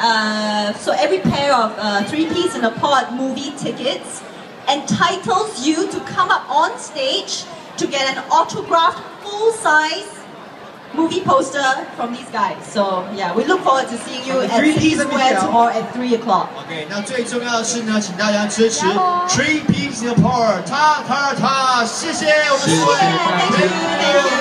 uh, so every pair of uh, three peas in a pod movie tickets entitles you to come up on stage to get an autographed full size movie poster from these guys. So yeah, we look forward to seeing you at Three City Square tomorrow at three o'clock. OK，那最重要的是呢，请大家支持 Three peas in a pod. thank you.